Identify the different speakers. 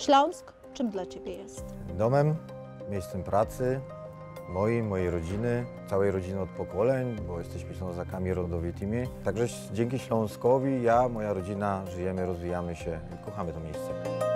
Speaker 1: Śląsk czym dla Ciebie jest?
Speaker 2: Domem, miejscem pracy, moim, mojej rodziny, całej rodziny od pokoleń, bo jesteśmy Ślązakami rodowitymi. Także dzięki Śląskowi ja, moja rodzina żyjemy, rozwijamy się i kochamy to miejsce.